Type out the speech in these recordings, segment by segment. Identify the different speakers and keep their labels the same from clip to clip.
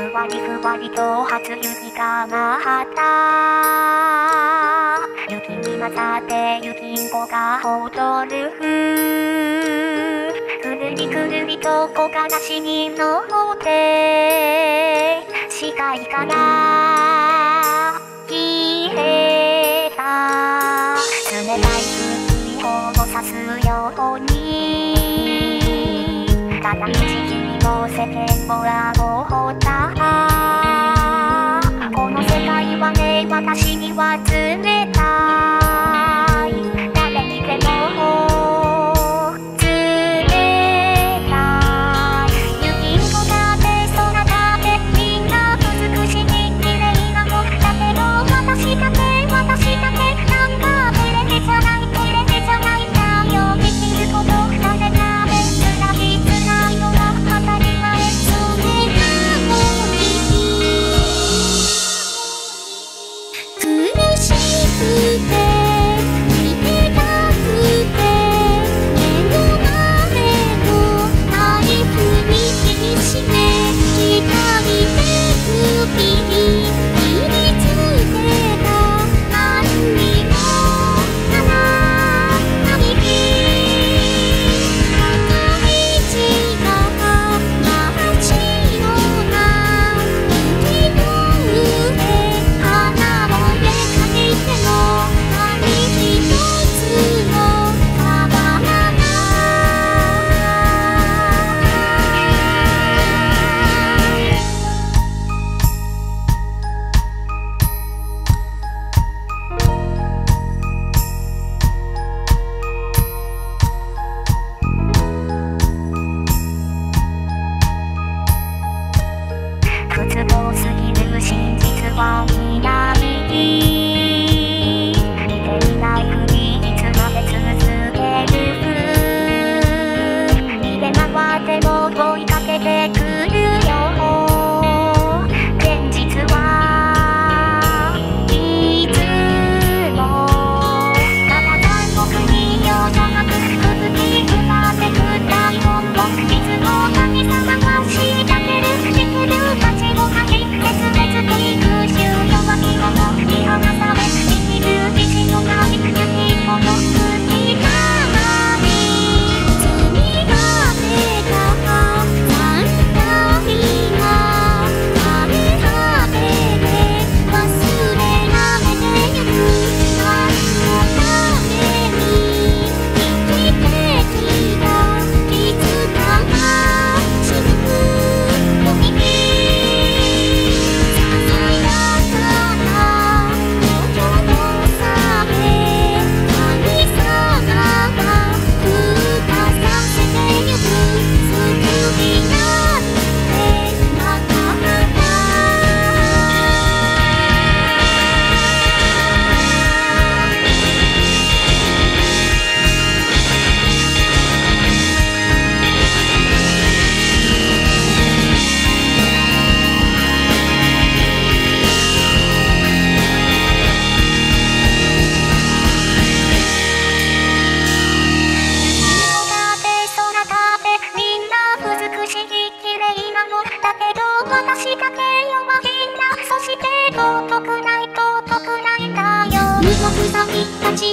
Speaker 1: ふわりふわりと初雪が舞った雪に混ざって雪んこが踊るくるりくるりと木枯らしにのって視界から消えた冷たい空気をさすようにただ道にも世間らう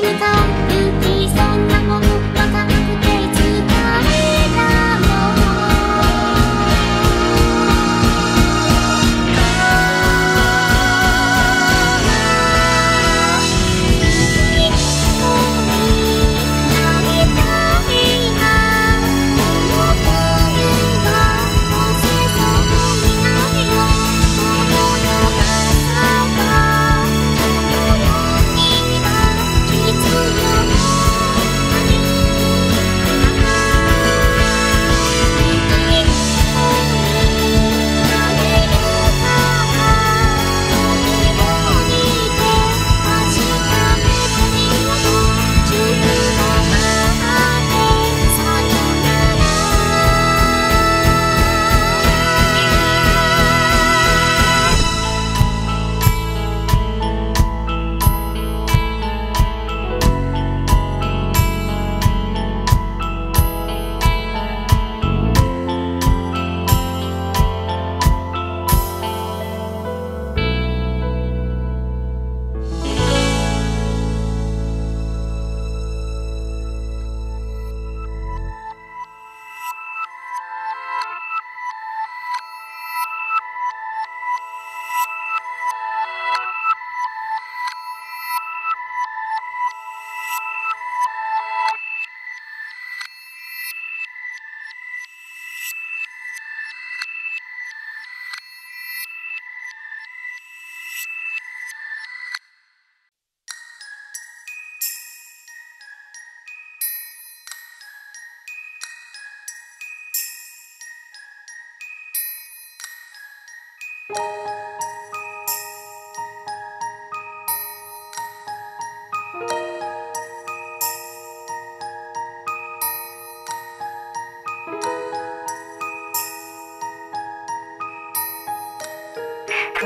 Speaker 1: 時間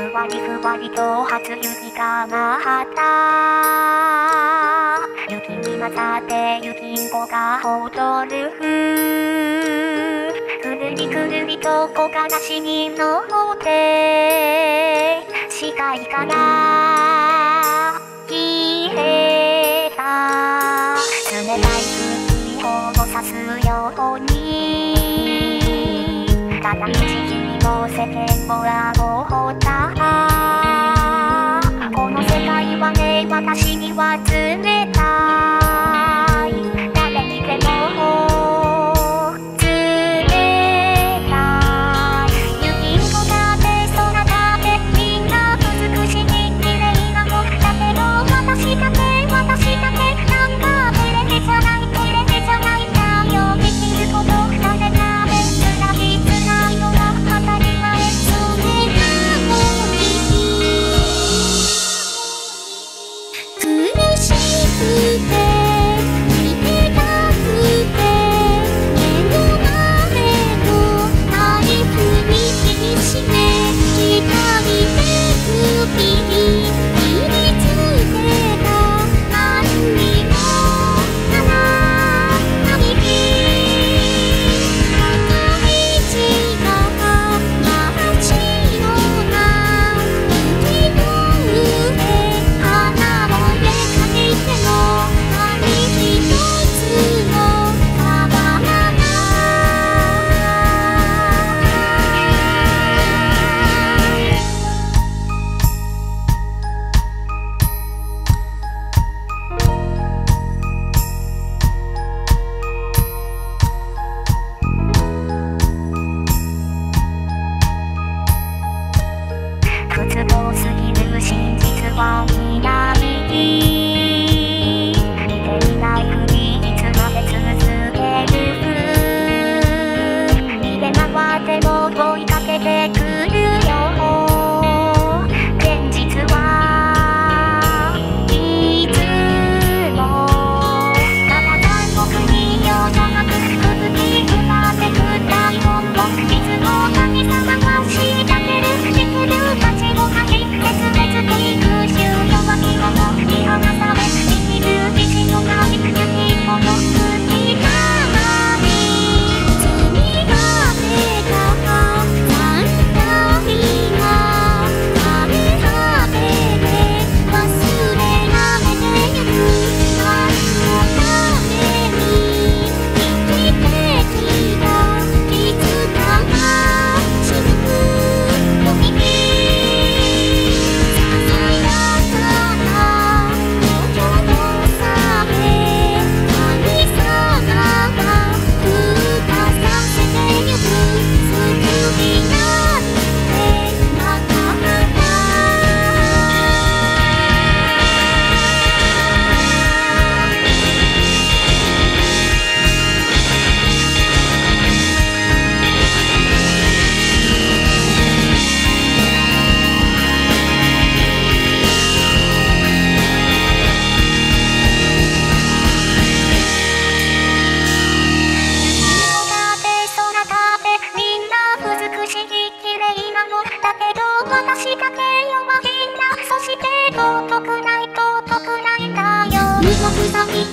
Speaker 1: ふわりふわりと初雪が舞った雪に混ざって雪んこが踊るくるりくるりと木枯らしに乗って視界から消えた冷たい空気をさすようにただ一気にも世間もあごほど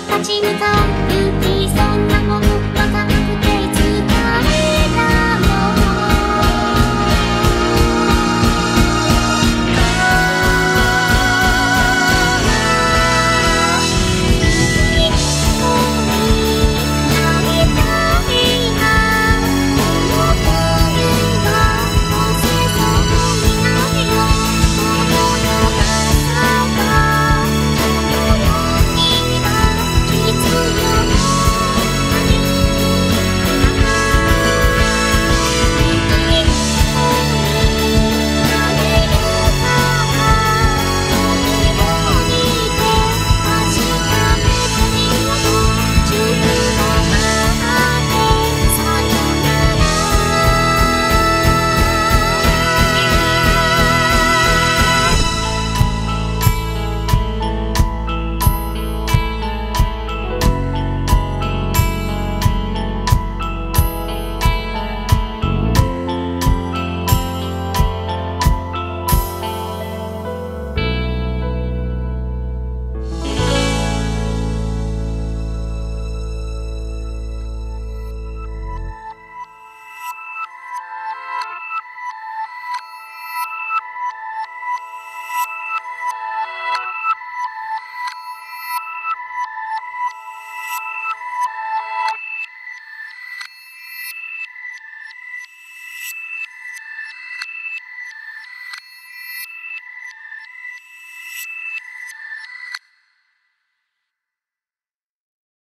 Speaker 1: 立ち向かう